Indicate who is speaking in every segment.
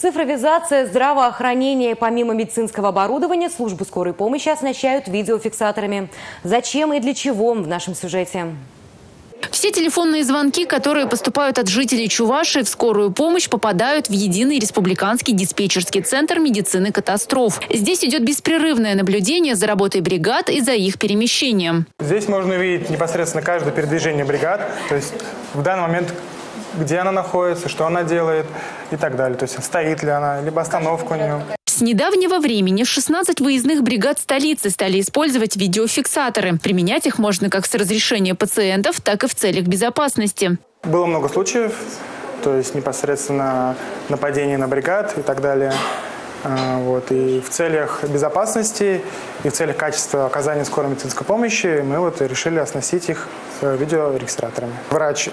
Speaker 1: Цифровизация здравоохранения. Помимо медицинского оборудования, службу скорой помощи оснащают видеофиксаторами. Зачем и для чего в нашем сюжете?
Speaker 2: Все телефонные звонки, которые поступают от жителей Чувашии в скорую помощь, попадают в единый республиканский диспетчерский центр медицины катастроф. Здесь идет беспрерывное наблюдение за работой бригад и за их перемещением.
Speaker 3: Здесь можно увидеть непосредственно каждое передвижение бригад. То есть в данный момент где она находится, что она делает и так далее. То есть стоит ли она, либо остановка у нее.
Speaker 2: С недавнего времени 16 выездных бригад столицы стали использовать видеофиксаторы. Применять их можно как с разрешения пациентов, так и в целях безопасности.
Speaker 3: Было много случаев, то есть непосредственно нападение на бригад и так далее. А, вот. И в целях безопасности и в целях качества оказания скорой медицинской помощи мы вот решили оснастить их видеорегистраторами. Врач,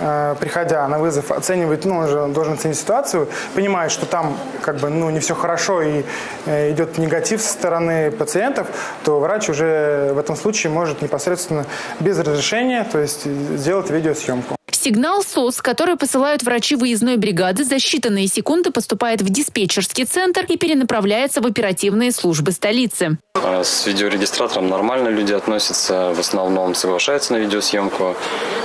Speaker 3: э, приходя на вызов, оценивает, ну, он же должен оценить ситуацию, понимает, что там как бы ну, не все хорошо и э, идет негатив со стороны пациентов, то врач уже в этом случае может непосредственно без разрешения, то есть сделать видеосъемку.
Speaker 2: Сигнал СОС, который посылают врачи выездной бригады, за считанные секунды поступает в диспетчерский центр и перенаправляется в оперативные службы столицы.
Speaker 4: А с видеорегистратором нормально люди относятся, в основном соглашаются на видеосъемку.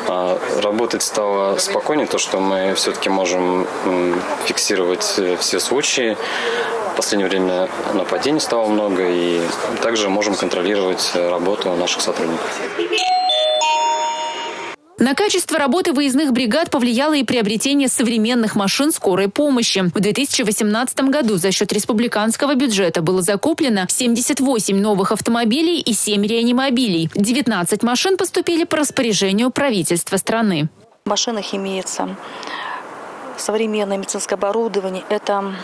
Speaker 4: А работать стало спокойнее, то, что мы все-таки можем фиксировать э, все случаи. В последнее время нападений стало много, и также можем контролировать э, работу наших сотрудников.
Speaker 2: На качество работы выездных бригад повлияло и приобретение современных машин скорой помощи. В 2018 году за счет республиканского бюджета было закуплено 78 новых автомобилей и 7 реанимобилей. 19 машин поступили по распоряжению правительства страны.
Speaker 5: В машинах имеется современное медицинское оборудование. Это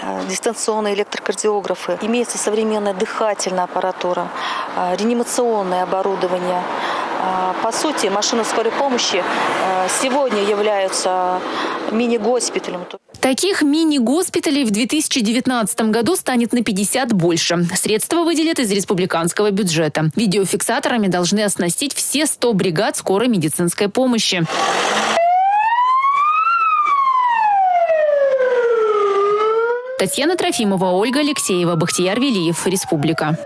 Speaker 5: э, дистанционные электрокардиографы, имеется современная дыхательная аппаратура, э, реанимационное оборудование, по сути, машины скорой помощи э, сегодня являются мини-госпиталем.
Speaker 2: Таких мини-госпиталей в 2019 году станет на 50 больше. Средства выделят из республиканского бюджета. Видеофиксаторами должны оснастить все 100 бригад скорой медицинской помощи. Татьяна Трофимова, Ольга Алексеева, Бахтияр Велиев, Республика.